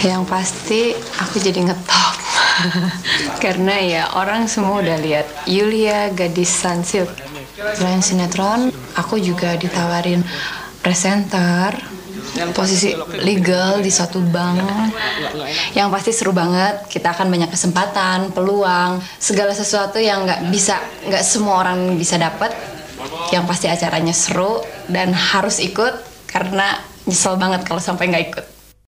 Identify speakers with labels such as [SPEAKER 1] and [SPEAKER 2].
[SPEAKER 1] Yang pasti aku jadi ngetop. Karena ya orang semua udah lihat. Yulia gadis Sunsilk. Selain sinetron, aku juga ditawarin presenter posisi legal di suatu bank. Yang pasti seru banget kita akan banyak kesempatan peluang segala sesuatu yang nggak bisa nggak semua orang bisa dapat yang pasti acaranya seru dan harus ikut karena nyesel banget kalau sampai nggak ikut.